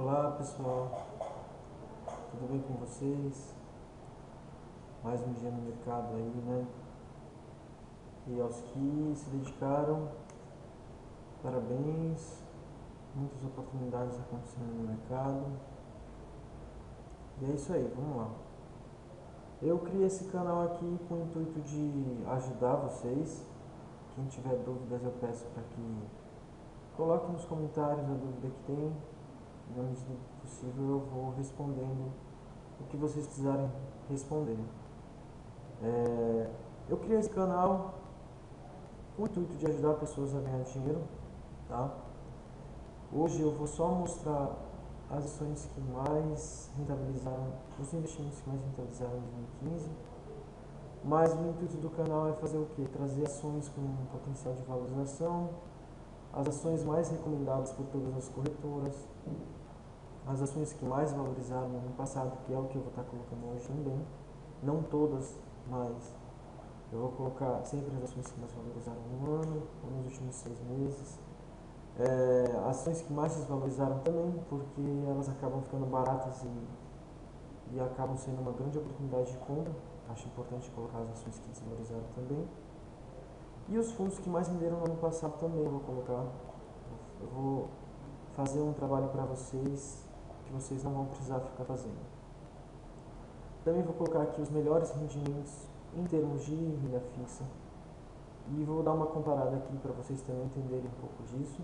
Olá pessoal, tudo bem com vocês? Mais um dia no mercado aí, né? E aos que se dedicaram, parabéns, muitas oportunidades acontecendo no mercado. E é isso aí, vamos lá. Eu criei esse canal aqui com o intuito de ajudar vocês. Quem tiver dúvidas eu peço para que coloque nos comentários a dúvida que tem na medida do possível eu vou respondendo o que vocês precisarem responder. É, eu criei esse canal com o intuito de ajudar pessoas a ganhar dinheiro, tá? Hoje eu vou só mostrar as ações que mais rentabilizaram, os investimentos que mais rentabilizaram em 2015. Mas o intuito do canal é fazer o que? Trazer ações com potencial de valorização, as ações mais recomendadas por todas as corretoras, as ações que mais valorizaram no ano passado, que é o que eu vou estar colocando hoje também. Não todas, mas eu vou colocar sempre as ações que mais valorizaram no ano ou nos últimos seis meses. É, ações que mais desvalorizaram também, porque elas acabam ficando baratas e, e acabam sendo uma grande oportunidade de compra. Acho importante colocar as ações que desvalorizaram também. E os fundos que mais renderam no ano passado também eu vou colocar. Eu vou fazer um trabalho para vocês que vocês não vão precisar ficar fazendo. Também vou colocar aqui os melhores rendimentos em termos de renda fixa e vou dar uma comparada aqui para vocês também entenderem um pouco disso.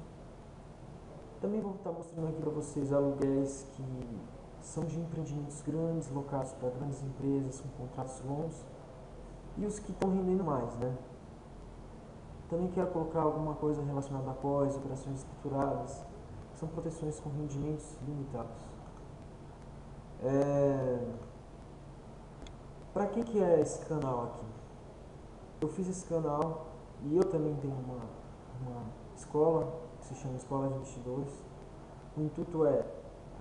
Também vou estar mostrando aqui para vocês aluguéis que são de empreendimentos grandes, locados para grandes empresas com contratos longos e os que estão rendendo mais, né? Também quero colocar alguma coisa relacionada a pós, operações estruturadas, que são proteções com rendimentos limitados. É... Para que, que é esse canal aqui? Eu fiz esse canal e eu também tenho uma, uma escola que se chama Escola de Investidores. O intuito é,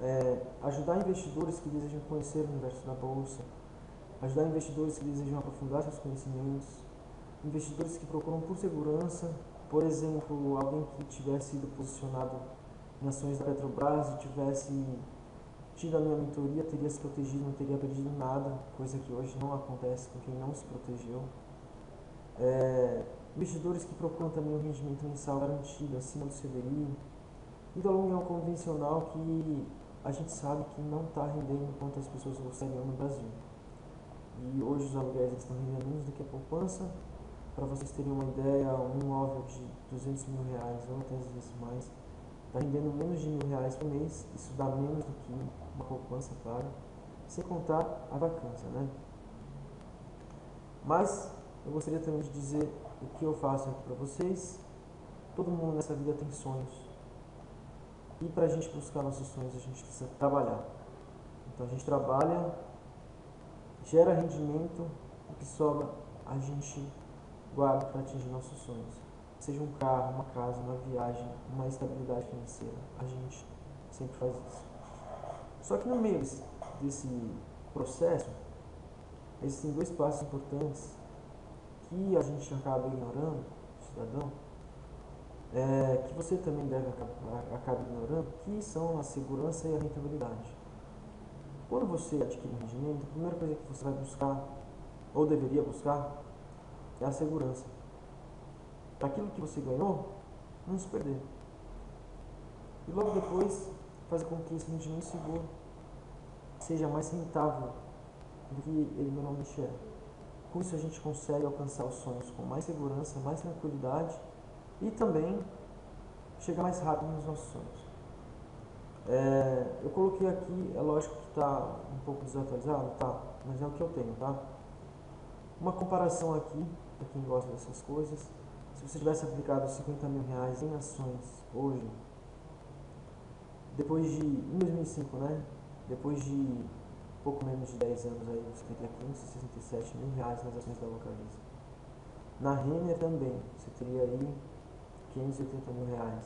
é ajudar investidores que desejam conhecer o universo da Bolsa, ajudar investidores que desejam aprofundar seus conhecimentos, investidores que procuram por segurança, por exemplo, alguém que tivesse sido posicionado em ações da Petrobras e tivesse tido a minha mentoria, teria se protegido, não teria perdido nada, coisa que hoje não acontece com quem não se protegeu. É, investidores que procuram também um rendimento mensal garantido acima do CDI. E do longo é convencional que a gente sabe que não está rendendo quanto as pessoas gostariam no Brasil. E hoje os aluguéis estão rendendo menos do que a poupança. Para vocês terem uma ideia, um imóvel de 200 mil reais ou até às vezes mais está rendendo menos de mil reais por mês, isso dá menos do que uma poupança, claro, sem contar a vacância, né? Mas eu gostaria também de dizer o que eu faço aqui para vocês. Todo mundo nessa vida tem sonhos. E para a gente buscar nossos sonhos, a gente precisa trabalhar. Então a gente trabalha, gera rendimento, o que sobra a gente guarda para atingir nossos sonhos seja um carro, uma casa, uma viagem, uma estabilidade financeira. A gente sempre faz isso. Só que no meio desse processo, existem dois passos importantes que a gente acaba ignorando, cidadão, é, que você também deve acabar, acaba ignorando, que são a segurança e a rentabilidade. Quando você adquire um rendimento, a primeira coisa que você vai buscar, ou deveria buscar, é a segurança daquilo que você ganhou, não se perder. E logo depois, fazer com que esse rendimento seguro seja mais rentável do que ele normalmente é. Com isso a gente consegue alcançar os sonhos com mais segurança, mais tranquilidade e também chegar mais rápido nos nossos sonhos. É, eu coloquei aqui, é lógico que está um pouco desatualizado, tá, mas é o que eu tenho, tá? Uma comparação aqui, para quem gosta dessas coisas, se você tivesse aplicado 50 mil reais em ações hoje, depois de, em 2005, né? Depois de pouco menos de 10 anos aí, você teria 567 mil reais nas ações da Localiza. Na Renner também, você teria aí 580 mil reais.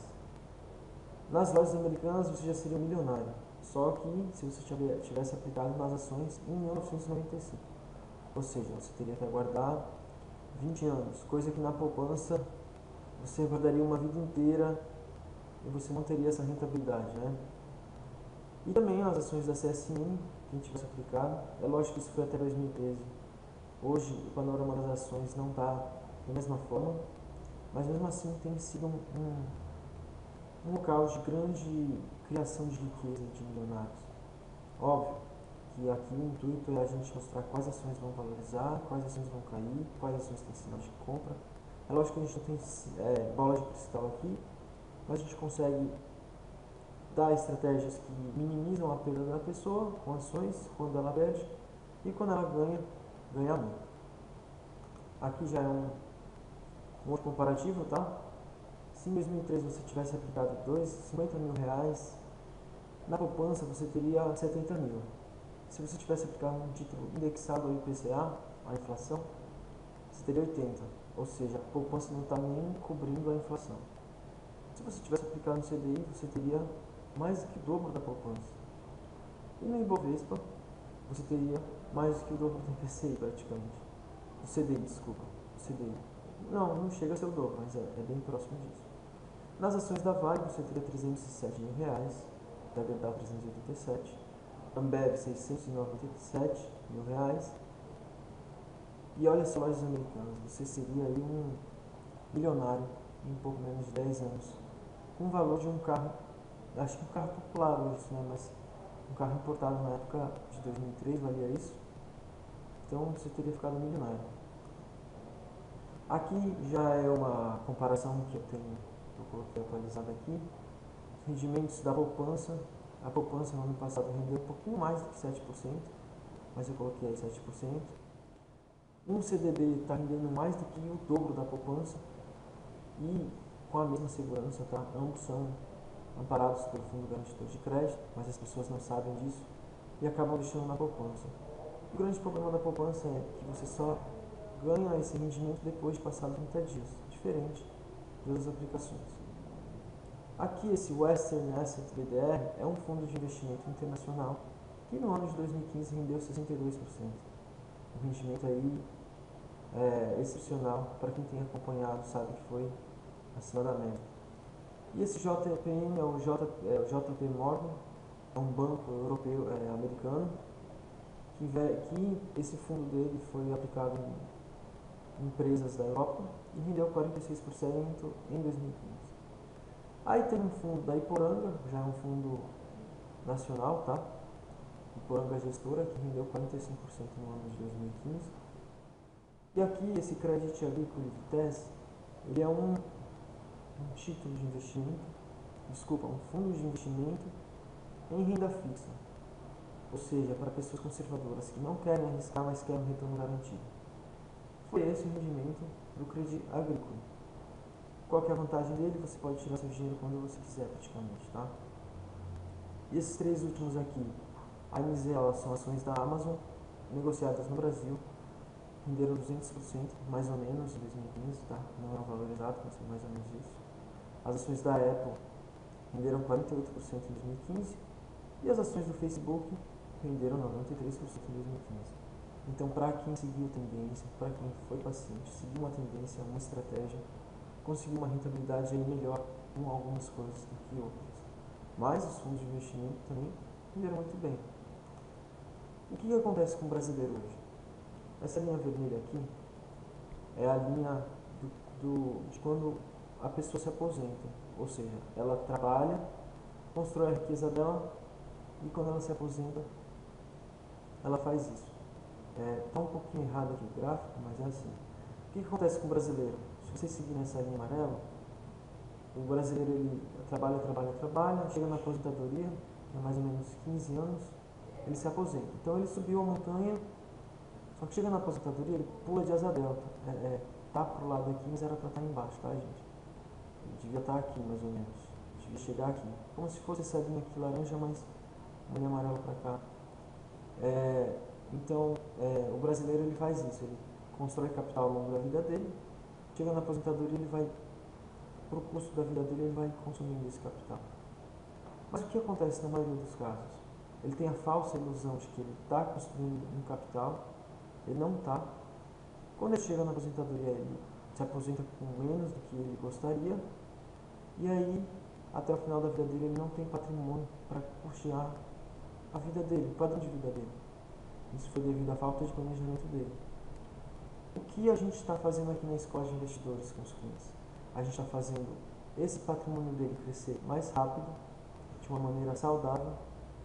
Nas lojas americanas você já seria um milionário, só que se você tivesse aplicado nas ações em 1995. Ou seja, você teria que aguardar 20 anos, coisa que na poupança você guardaria uma vida inteira e você não teria essa rentabilidade, né? E também as ações da CSN, quem tivesse aplicado. É lógico que isso foi até 2013. Hoje o panorama das ações não está da mesma forma, mas mesmo assim tem sido um, um, um local de grande criação de riqueza de milionários. Óbvio que aqui o intuito é a gente mostrar quais ações vão valorizar, quais ações vão cair, quais ações têm sinal de compra. É lógico que a gente não tem é, bola de cristal aqui, mas a gente consegue dar estratégias que minimizam a perda da pessoa com ações quando ela perde e quando ela ganha, ganha muito. Aqui já é um, um outro comparativo, tá? Se em 2003 você tivesse aplicado dois, 50 mil reais, na poupança você teria 70 mil. Se você tivesse aplicado um título indexado ao IPCA, a inflação, você teria 80. Ou seja, a poupança não está nem cobrindo a inflação. Se você tivesse aplicado no CDI, você teria mais do que o dobro da poupança. E no Ibovespa, você teria mais do que o dobro do IPCI praticamente. O CDI, desculpa. O CDI. Não, não chega a ser o dobro, mas é, é bem próximo disso. Nas ações da Vale, você teria 307 mil reais, da Gerdau 387, Ambev 697 mil reais. E olha só lojas americanas, você seria aí um milionário em pouco menos de 10 anos, com o valor de um carro acho que um carro popular hoje, né? Mas um carro importado na época de 2003 valia isso. Então você teria ficado milionário. Aqui já é uma comparação que eu tenho, eu coloquei atualizada aqui. Os rendimentos da poupança. A poupança no ano passado rendeu um pouquinho mais do que 7%, mas eu coloquei aí 7%. Um CDB está rendendo mais do que o dobro da poupança e com a mesma segurança, tá? Ambos são amparados pelo Fundo Garantidor de Crédito, mas as pessoas não sabem disso e acabam deixando na poupança. O grande problema da poupança é que você só ganha esse rendimento depois de passados 30 dias, diferente das aplicações. Aqui esse Western Asset BDR é um fundo de investimento internacional que no ano de 2015 rendeu 62%. Um rendimento aí é, excepcional para quem tem acompanhado sabe que foi acima da média. E esse JPM é o, J, é o JP Morgan, é um banco europeu, é, americano, que, que esse fundo dele foi aplicado em empresas da Europa e rendeu 46% em 2015. Aí tem um fundo da Iporanga, já é um fundo nacional, tá? Iporanga Gestora, que rendeu 45% no ano de 2015. E aqui esse crédito agrícola Vitesse, ele é um um título de investimento, desculpa, um fundo de investimento em renda fixa, ou seja, para pessoas conservadoras que não querem arriscar, mas querem um retorno garantido. Foi esse o rendimento do crédito agrícola. Qual é a vantagem dele? Você pode tirar seu dinheiro quando você quiser, praticamente, tá? E esses três últimos aqui, a MZL são ações da Amazon, negociadas no Brasil, renderam 200%, mais ou menos, em 2015, tá? Não é um valor exato, mas mais ou menos isso. As ações da Apple renderam 48% em 2015 e as ações do Facebook renderam 93% em 2015. Então, para quem seguiu tendência, para quem foi paciente, seguiu uma tendência, uma estratégia, conseguiu uma rentabilidade aí melhor com algumas coisas do que outras. Mas os fundos de investimento também renderam muito bem. O que, que acontece com o brasileiro hoje? Essa linha vermelha aqui é a linha do, do, de quando a pessoa se aposenta. Ou seja, ela trabalha, constrói a riqueza dela e quando ela se aposenta, ela faz isso. Está é, tá um pouquinho errado aqui o gráfico, mas é assim. O que, que acontece com o brasileiro? Se vocês seguirem essa linha amarela, o brasileiro ele trabalha, trabalha, trabalha, chega na aposentadoria, que é mais ou menos 15 anos, ele se aposenta. Então ele subiu a montanha, só que chega na aposentadoria, ele pula de asa delta. É, é, tá pro lado aqui, mas era para estar tá embaixo, tá, gente? devia estar aqui mais ou menos. Devia chegar aqui. Como se fosse essa linha aqui laranja, mas uma linha amarela para cá. É, então, é, o brasileiro ele faz isso, ele constrói capital ao longo da vida dele, chega na aposentadoria ele vai, para o custo da vida dele, ele vai consumindo esse capital. Mas o que acontece na maioria dos casos? Ele tem a falsa ilusão de que ele está construindo um capital, ele não está. Quando ele chega na aposentadoria, ele se aposenta com menos do que ele gostaria, e aí, até o final da vida dele, ele não tem patrimônio para custear a vida dele, o padrão de vida dele. Isso foi devido à falta de planejamento dele. O que a gente está fazendo aqui na escola de investidores com os clientes? A gente está fazendo esse patrimônio dele crescer mais rápido, de uma maneira saudável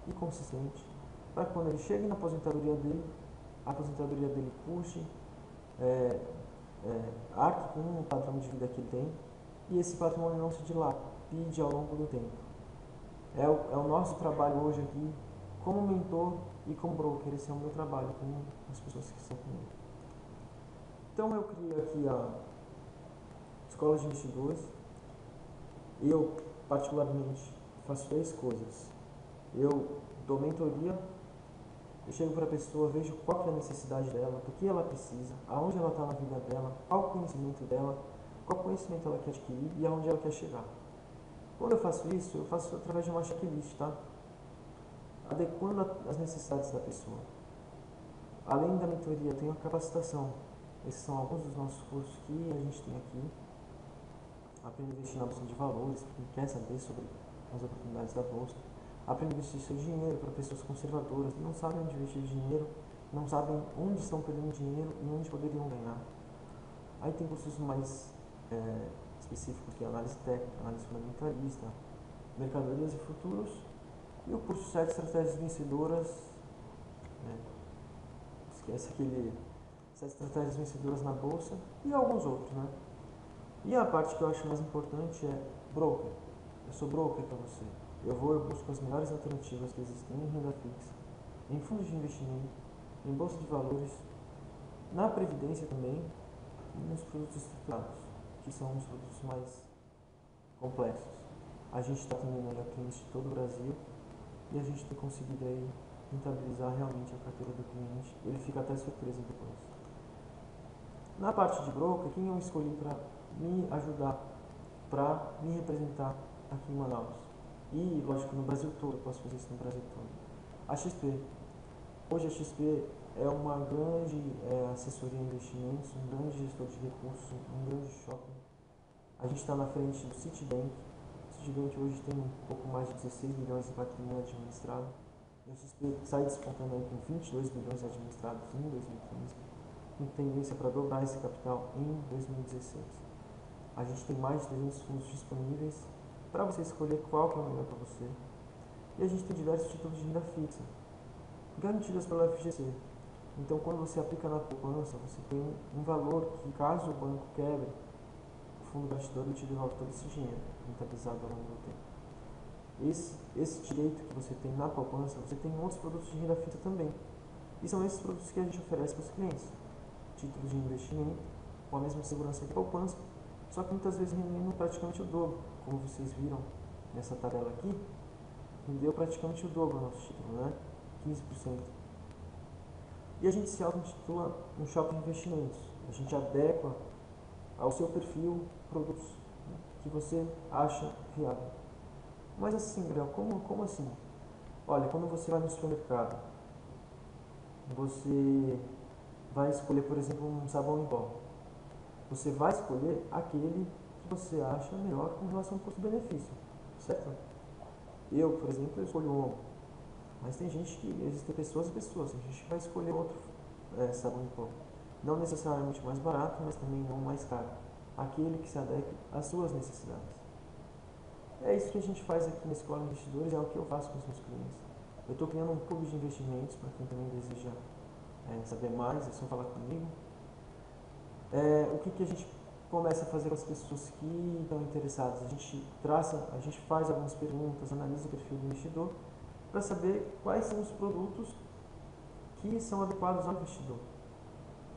e consistente, para quando ele chegue na aposentadoria dele, a aposentadoria dele puxe, é, é, arque com o padrão de vida que ele tem e esse patrimônio não se dilapide ao longo do tempo. É o, é o nosso trabalho hoje aqui como mentor e como broker. Esse é o meu trabalho com as pessoas que estão comigo. Então eu criei aqui a Escola de Investidores. Eu, particularmente, faço três coisas. Eu dou mentoria, eu chego para a pessoa, vejo qual é a necessidade dela, do que ela precisa, aonde ela está na vida dela, qual o conhecimento dela, qual conhecimento ela quer adquirir e aonde ela quer chegar. Quando eu faço isso, eu faço através de uma checklist, tá? Adequando as necessidades da pessoa. Além da mentoria, eu tenho a capacitação. Esses são alguns dos nossos cursos que a gente tem aqui. Aprender a investir na bolsa de valores, quem quer saber sobre as oportunidades da bolsa. Aprender a investir seu dinheiro para pessoas conservadoras que não sabem onde investir dinheiro, não sabem onde estão perdendo dinheiro e onde poderiam ganhar. Aí tem cursos mais é, específico que é análise técnica, análise fundamentalista, mercadorias e futuros, e o curso 7 estratégias vencedoras, né? esquece aquele 7 estratégias vencedoras na bolsa e alguns outros, né? E a parte que eu acho mais importante é broker. Eu sou broker para você. Eu vou, eu busco as melhores alternativas que existem em renda fixa, em fundos de investimento, em bolsa de valores, na previdência também e nos produtos estruturados que são os produtos mais complexos. A gente está atendendo aí clientes de todo o Brasil e a gente tem conseguido aí rentabilizar realmente a carteira do cliente. Ele fica até surpreso depois. Na parte de broker, quem eu escolhi para me ajudar, para me representar aqui em Manaus? E, lógico, no Brasil todo, posso fazer isso no Brasil todo. A XP. Hoje a XP é uma grande é, assessoria em investimentos, um grande gestor de recursos, um grande shopping. A gente está na frente do Citibank. O Citibank hoje tem um pouco mais de 16 bilhões de patrimônio administrado. E a XP sai despontando aí com 22 bilhões administrados em 2015, com tendência para dobrar esse capital em 2016. A gente tem mais de 300 fundos disponíveis para você escolher qual que é o melhor para você. E a gente tem diversos títulos de renda fixa, garantidos pela FGC, então, quando você aplica na poupança, você tem um valor que, caso o banco quebre, o fundo garantidor te devolve todo esse dinheiro, rentabilizado ao longo do tempo. Esse, esse direito que você tem na poupança, você tem outros produtos de renda fixa também. E são esses produtos que a gente oferece para os clientes. Títulos de investimento, com a mesma segurança que a poupança, só que muitas vezes rendendo praticamente o dobro. Como vocês viram nessa tabela aqui, rendeu praticamente o dobro nosso título, né? 15%. E a gente se auto-intitula um shopping de investimentos. A gente adequa ao seu perfil produtos né, que você acha viável. Mas assim, Gabriel, como, como assim? Olha, quando você vai no supermercado, você vai escolher, por exemplo, um sabão em pó. Você vai escolher aquele que você acha melhor com relação ao custo-benefício, certo? Eu, por exemplo, eu escolho ombro. Mas tem gente que, existem pessoas e pessoas, a gente vai escolher outro é, sabão em pó. Não necessariamente mais barato, mas também não mais caro. Aquele que se adeque às suas necessidades. É isso que a gente faz aqui na Escola de Investidores, é o que eu faço com os meus clientes. Eu estou criando um clube de investimentos para quem também deseja é, saber mais, é só falar comigo. É, o que, que a gente começa a fazer com as pessoas que estão interessadas? A gente traça, a gente faz algumas perguntas, analisa o perfil do investidor para saber quais são os produtos que são adequados ao investidor.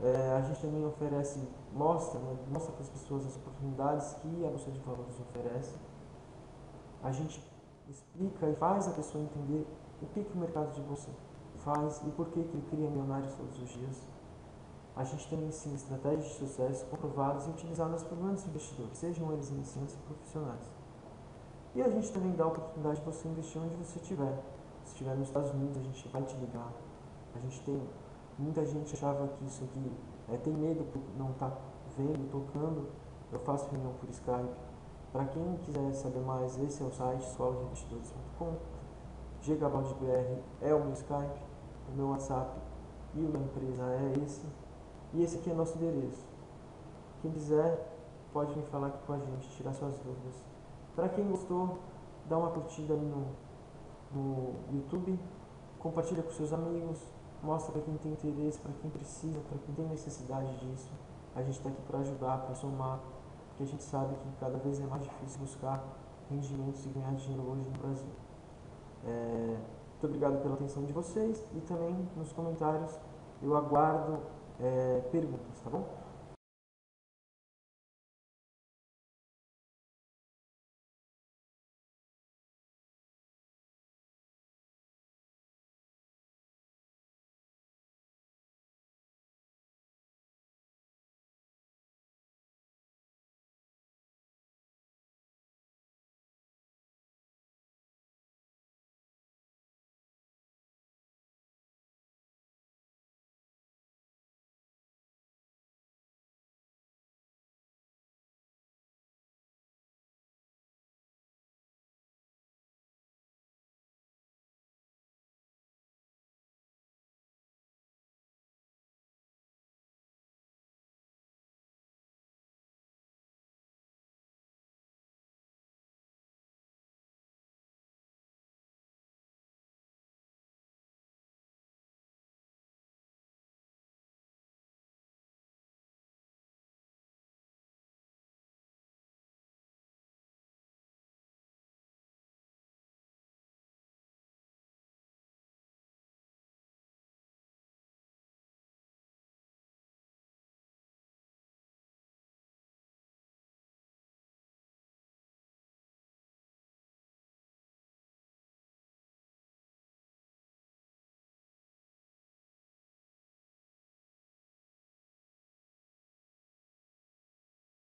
É, a gente também oferece, mostra, né, mostra para as pessoas as oportunidades que a Bolsa de Valores oferece. A gente explica e faz a pessoa entender o que, que o mercado de bolsa faz e por que, que ele cria milionários todos os dias. A gente também ensina estratégias de sucesso comprovadas e utilizadas por grandes investidores, sejam eles iniciantes ou profissionais. E a gente também dá a oportunidade de você investir onde você estiver. Se estiver nos Estados Unidos, a gente vai te ligar. A gente tem. Muita gente achava que isso aqui é, tem medo por não estar tá vendo, tocando. Eu faço reunião por Skype. Para quem quiser saber mais, esse é o site escoladeinvestidores.com. GGabaldBR é o meu Skype, o meu WhatsApp e o da empresa é esse. E esse aqui é nosso endereço. Quem quiser pode me falar aqui com a gente, tirar suas dúvidas. Para quem gostou, dá uma curtida no, no YouTube, compartilha com seus amigos, mostra para quem tem interesse, para quem precisa, para quem tem necessidade disso. A gente está aqui para ajudar, para somar, porque a gente sabe que cada vez é mais difícil buscar rendimentos e ganhar dinheiro hoje no Brasil. É, muito obrigado pela atenção de vocês e também nos comentários eu aguardo é, perguntas, tá bom?